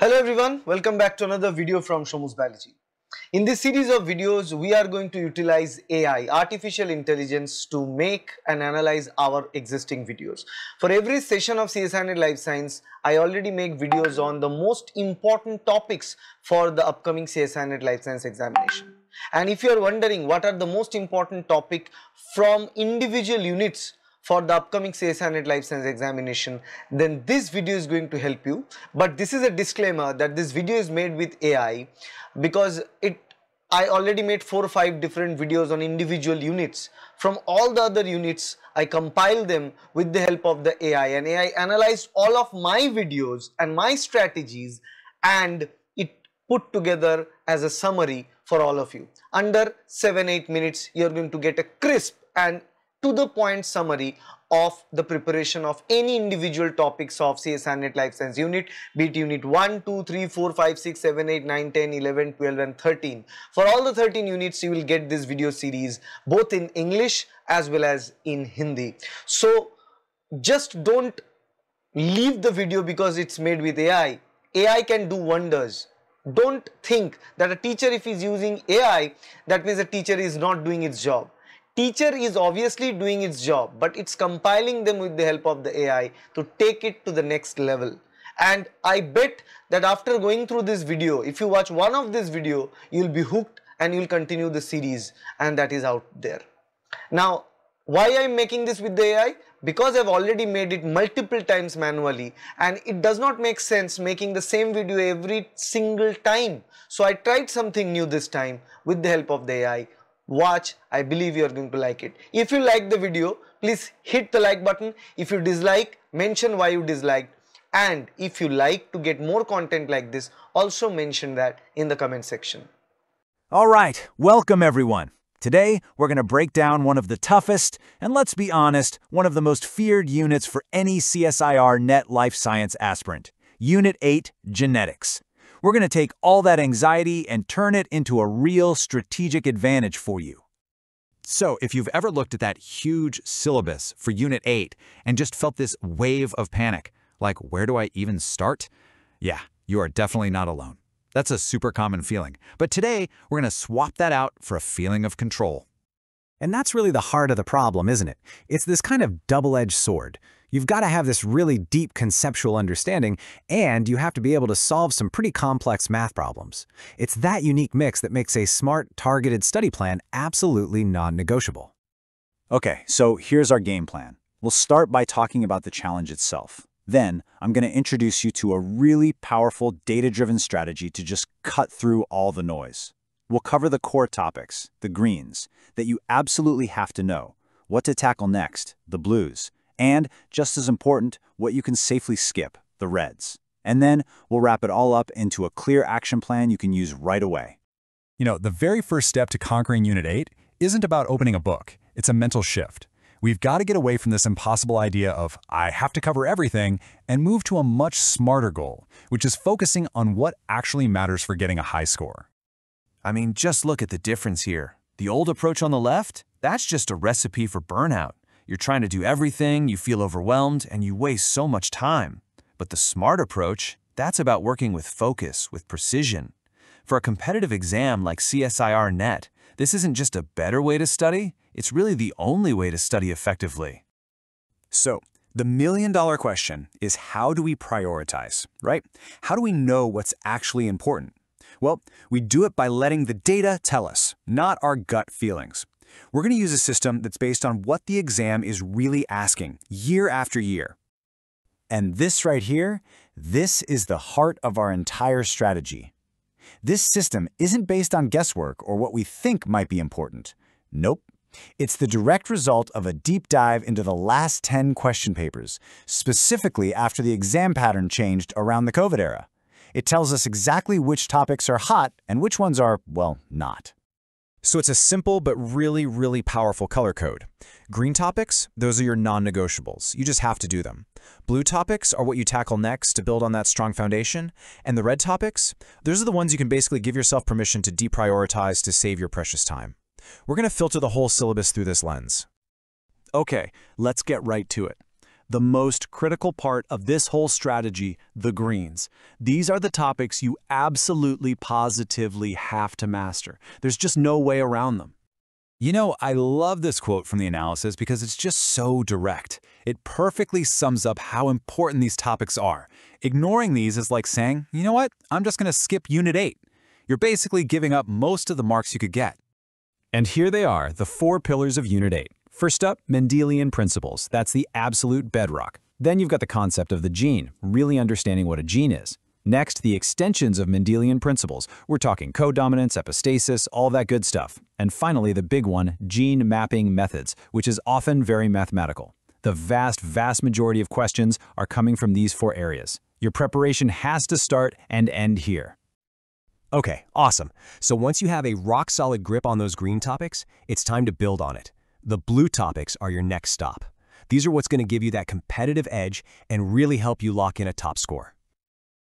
Hello everyone, welcome back to another video from Shomu's Biology. In this series of videos, we are going to utilize AI, artificial intelligence to make and analyze our existing videos. For every session of CSIRNet Life Science, I already make videos on the most important topics for the upcoming CSIRNet Life Science examination. And if you are wondering what are the most important topic from individual units for the upcoming CSIRNet Life Science examination, then this video is going to help you. But this is a disclaimer that this video is made with AI because it I already made four or five different videos on individual units. From all the other units, I compiled them with the help of the AI and AI analyzed all of my videos and my strategies and it put together as a summary for all of you. Under 7-8 minutes, you're going to get a crisp and to the point summary of the preparation of any individual topics of CSIRNet Life Science Unit, be it Unit 1, 2, 3, 4, 5, 6, 7, 8, 9, 10, 11, 12 and 13. For all the 13 units, you will get this video series both in English as well as in Hindi. So, just don't leave the video because it's made with AI. AI can do wonders. Don't think that a teacher if he's using AI, that means the teacher is not doing its job teacher is obviously doing its job but it's compiling them with the help of the AI to take it to the next level and I bet that after going through this video if you watch one of this video you'll be hooked and you'll continue the series and that is out there. Now why I'm making this with the AI? Because I've already made it multiple times manually and it does not make sense making the same video every single time. So I tried something new this time with the help of the AI watch i believe you are going to like it. If you like the video please hit the like button. If you dislike mention why you disliked. And if you like to get more content like this also mention that in the comment section. All right welcome everyone. Today we're going to break down one of the toughest and let's be honest one of the most feared units for any csir net life science aspirant unit 8 genetics we're going to take all that anxiety and turn it into a real strategic advantage for you. So, if you've ever looked at that huge syllabus for Unit 8 and just felt this wave of panic, like where do I even start? Yeah, you are definitely not alone. That's a super common feeling. But today, we're going to swap that out for a feeling of control. And that's really the heart of the problem, isn't it? It's this kind of double-edged sword. You've got to have this really deep conceptual understanding, and you have to be able to solve some pretty complex math problems. It's that unique mix that makes a smart, targeted study plan absolutely non-negotiable. Okay, so here's our game plan. We'll start by talking about the challenge itself. Then, I'm going to introduce you to a really powerful data-driven strategy to just cut through all the noise. We'll cover the core topics, the greens, that you absolutely have to know, what to tackle next, the blues, and, just as important, what you can safely skip, the reds. And then we'll wrap it all up into a clear action plan you can use right away. You know, the very first step to conquering Unit 8 isn't about opening a book. It's a mental shift. We've got to get away from this impossible idea of, I have to cover everything, and move to a much smarter goal, which is focusing on what actually matters for getting a high score. I mean, just look at the difference here. The old approach on the left, that's just a recipe for burnout. You're trying to do everything, you feel overwhelmed, and you waste so much time. But the smart approach, that's about working with focus, with precision. For a competitive exam like CSIR NET, this isn't just a better way to study, it's really the only way to study effectively. So, the million dollar question is how do we prioritize, right? How do we know what's actually important? Well, we do it by letting the data tell us, not our gut feelings. We're going to use a system that's based on what the exam is really asking, year after year. And this right here, this is the heart of our entire strategy. This system isn't based on guesswork or what we think might be important. Nope. It's the direct result of a deep dive into the last 10 question papers, specifically after the exam pattern changed around the COVID era. It tells us exactly which topics are hot and which ones are, well, not. So it's a simple but really, really powerful color code. Green topics, those are your non-negotiables. You just have to do them. Blue topics are what you tackle next to build on that strong foundation. And the red topics, those are the ones you can basically give yourself permission to deprioritize to save your precious time. We're going to filter the whole syllabus through this lens. Okay, let's get right to it. The most critical part of this whole strategy, the greens. These are the topics you absolutely positively have to master. There's just no way around them. You know, I love this quote from the analysis because it's just so direct. It perfectly sums up how important these topics are. Ignoring these is like saying, you know what, I'm just going to skip Unit 8. You're basically giving up most of the marks you could get. And here they are, the four pillars of Unit 8. First up, Mendelian principles. That's the absolute bedrock. Then you've got the concept of the gene, really understanding what a gene is. Next, the extensions of Mendelian principles. We're talking codominance, epistasis, all that good stuff. And finally, the big one, gene mapping methods, which is often very mathematical. The vast, vast majority of questions are coming from these four areas. Your preparation has to start and end here. Okay, awesome. So once you have a rock-solid grip on those green topics, it's time to build on it. The blue topics are your next stop. These are what's going to give you that competitive edge and really help you lock in a top score.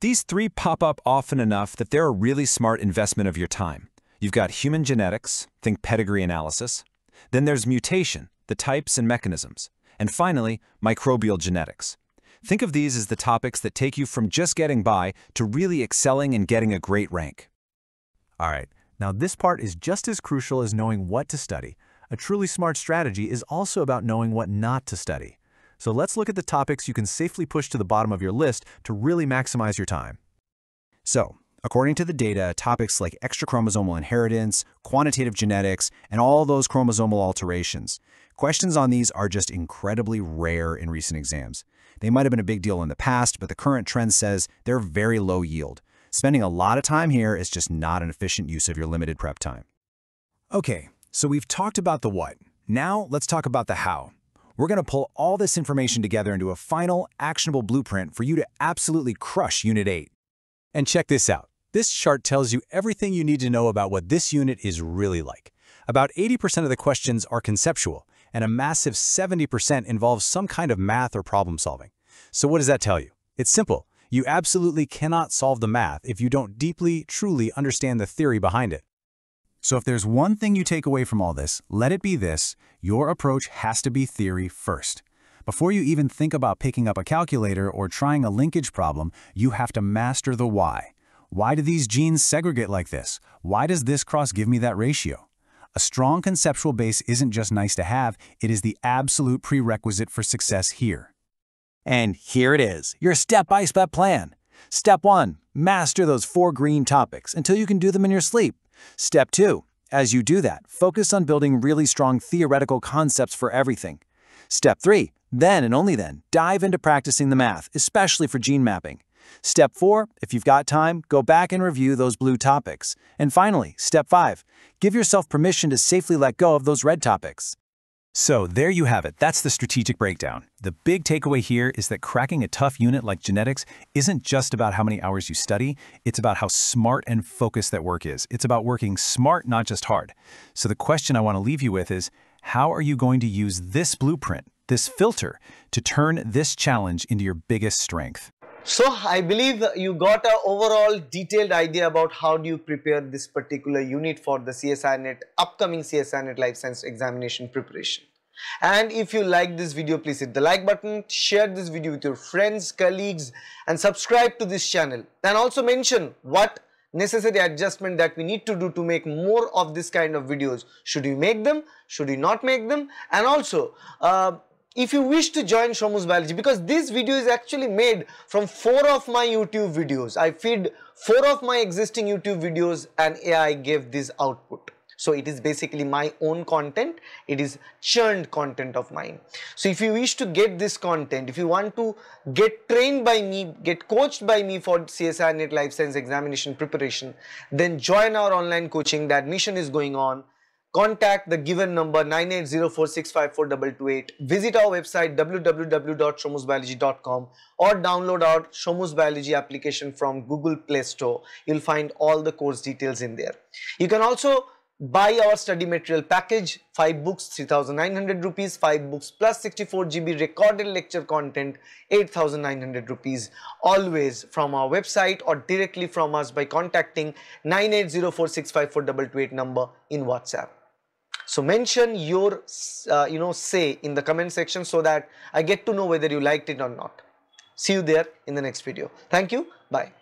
These three pop up often enough that they're a really smart investment of your time. You've got human genetics, think pedigree analysis. Then there's mutation, the types and mechanisms. And finally, microbial genetics. Think of these as the topics that take you from just getting by to really excelling and getting a great rank. All right, now this part is just as crucial as knowing what to study. A truly smart strategy is also about knowing what not to study. So let's look at the topics you can safely push to the bottom of your list to really maximize your time. So, according to the data, topics like extrachromosomal inheritance, quantitative genetics, and all those chromosomal alterations, questions on these are just incredibly rare in recent exams. They might have been a big deal in the past, but the current trend says they're very low yield. Spending a lot of time here is just not an efficient use of your limited prep time. Okay, so we've talked about the what. Now let's talk about the how. We're going to pull all this information together into a final, actionable blueprint for you to absolutely crush Unit 8. And check this out. This chart tells you everything you need to know about what this unit is really like. About 80% of the questions are conceptual, and a massive 70% involves some kind of math or problem solving. So what does that tell you? It's simple. You absolutely cannot solve the math if you don't deeply, truly understand the theory behind it. So if there's one thing you take away from all this, let it be this, your approach has to be theory first. Before you even think about picking up a calculator or trying a linkage problem, you have to master the why. Why do these genes segregate like this? Why does this cross give me that ratio? A strong conceptual base isn't just nice to have, it is the absolute prerequisite for success here. And here it is, your step-by-step plan. Step 1. Master those four green topics until you can do them in your sleep. Step 2. As you do that, focus on building really strong theoretical concepts for everything. Step 3. Then and only then, dive into practicing the math, especially for gene mapping. Step 4. If you've got time, go back and review those blue topics. And finally, Step 5. Give yourself permission to safely let go of those red topics. So there you have it. That's the strategic breakdown. The big takeaway here is that cracking a tough unit like genetics isn't just about how many hours you study, it's about how smart and focused that work is. It's about working smart, not just hard. So the question I want to leave you with is, how are you going to use this blueprint, this filter, to turn this challenge into your biggest strength? So I believe you got an overall detailed idea about how do you prepare this particular unit for the CSIRNet upcoming CSIRNet Life Science examination preparation. And if you like this video, please hit the like button, share this video with your friends, colleagues and subscribe to this channel. And also mention what necessary adjustment that we need to do to make more of this kind of videos. Should we make them? Should we not make them? And also, uh, if you wish to join Shomu's Biology because this video is actually made from four of my YouTube videos. I feed four of my existing YouTube videos and AI gave this output. So it is basically my own content. It is churned content of mine. So if you wish to get this content, if you want to get trained by me, get coached by me for CSIRNet Life Science examination preparation, then join our online coaching. The admission is going on contact the given number 9804654228 visit our website www.shomusbiology.com or download our shomus biology application from google play store. You'll find all the course details in there. You can also buy our study material package 5 books 3900 rupees 5 books plus 64 gb recorded lecture content 8900 rupees. Always from our website or directly from us by contacting 9804654228 number in whatsapp So mention your uh, you know say in the comment section so that I get to know whether you liked it or not. See you there in the next video. Thank you. Bye.